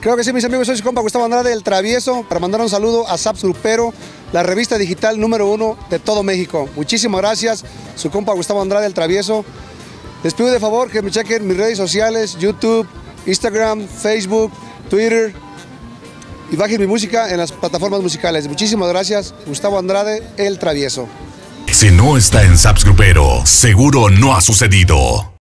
Creo que sí, mis amigos, soy su compa Gustavo Andrade, el travieso, para mandar un saludo a Saps Grupero, la revista digital número uno de todo México. Muchísimas gracias, su compa Gustavo Andrade, el travieso. Les pido de favor que me chequen mis redes sociales, YouTube, Instagram, Facebook, Twitter, y bajen mi música en las plataformas musicales. Muchísimas gracias, Gustavo Andrade, el travieso. Si no está en Saps Grupero, seguro no ha sucedido.